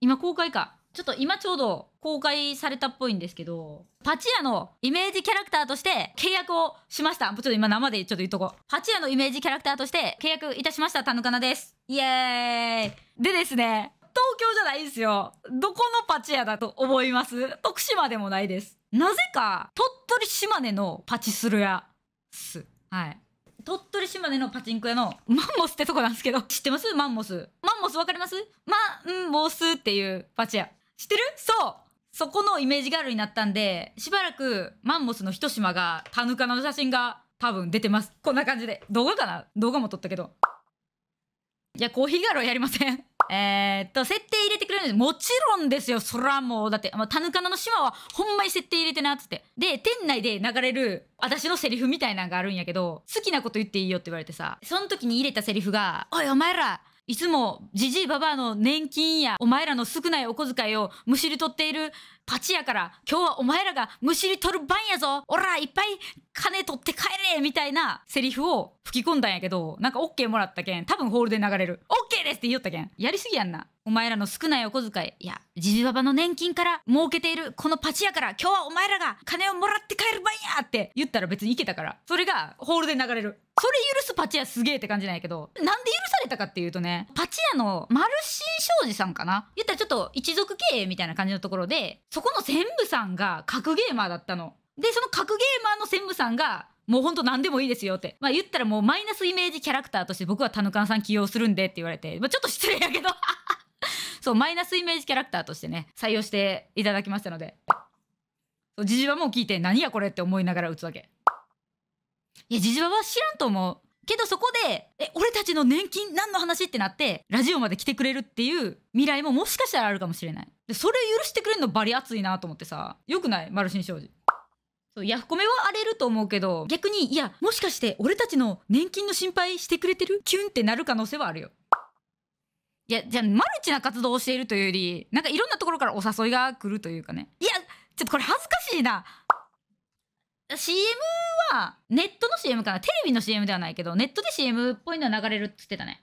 今公開か。ちょっと今ちょうど公開されたっぽいんですけどパチ屋のイメージキャラクターとして契約をしました。ちょっと今生でちょっと言っとこう。パチ屋のイメージキャラクターとして契約いたしましたタヌカナです。イエーイ。でですね東京じゃないですよ。どこのパチ屋だと思います？徳島でもないです。なぜか鳥取島根のパチスロ屋っす。はい。鳥取島根のパチンコ屋のマンモスってとこなんですけど。知ってます？マンモス。マンモスわかります？マンモスっていうパチ屋知ってる？そう。そこのイメージガールになったんでしばらくマンモスの一島がタヌカの写真が多分出てます。こんな感じで。動画かな？動画も撮ったけど。いやコーヒーガールはやりません。えー、っと設定入れてくれるんです。もちろんですよ。そらもう。だって、まあ、タヌカナの島はほんまに設定入れてなっつって。で店内で流れる私のセリフみたいなんがあるんやけど好きなこと言っていいよって言われてさ。その時に入れたセリフが「おいお前らいつもじじいばばあの年金やお前らの少ないお小遣いをむしり取っているパチやから今日はお前らがむしり取る番やぞ。おらいっぱい金取って帰れみたいなセリフを吹き込んだんやけどなんか OK もらったけん多分ホールで流れる。OK ですって言おったけん。やりすぎやんな。お前らの少ないお小遣い。いやじじばばの年金から儲けているこのパチやから今日はお前らが金をもらって帰る番やって言ったら別にいけたから。それがホールで流れる。それ許すパチ屋すげえって感じなんやけどなんで許さされたかっていうとねパチ屋のマルシン商事さんかな？言ったらちょっと一族経営みたいな感じのところでそこの専務さんが格ゲーマーだったの。でその格ゲーマーの専務さんがもうほんと何でもいいですよって。まあ言ったらもうマイナスイメージキャラクターとして僕はタヌカンさん起用するんでって言われて、まあ、ちょっと失礼やけど。そうマイナスイメージキャラクターとしてね採用していただきましたので。そうジジバも聞いて何やこれって思いながら打つわけ。いやジジバは知らんと思う。けどそこで「え俺たちの年金何の話?」ってなってラジオまで来てくれるっていう未来ももしかしたらあるかもしれない。でそれ許してくれるのバリ熱いなと思ってさよくない？マルシン商事。そうヤフコメは荒れると思うけど逆にいやもしかして俺たちの年金の心配してくれてる？キュンってなる可能性はあるよ。いやじゃあマルチな活動をしているというよりなんかいろんなところからお誘いが来るというかね。いやちょっとこれ恥ずかしいな。CM はネットの CM かな。テレビの CM ではないけどネットで CM っぽいのは流れるっつってたね。